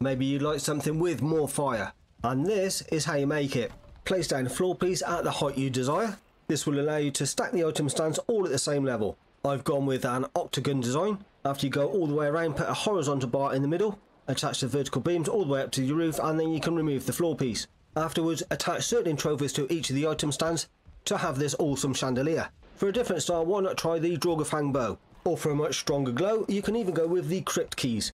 Maybe you'd like something with more fire. And this is how you make it. Place down a floor piece at the height you desire. This will allow you to stack the item stands all at the same level. I've gone with an octagon design. After you go all the way around, put a horizontal bar in the middle, attach the vertical beams all the way up to your roof, and then you can remove the floor piece. Afterwards, attach certain trophies to each of the item stands to have this awesome chandelier. For a different style, why not try the Draugr Fang bow? Or for a much stronger glow, you can even go with the crypt keys.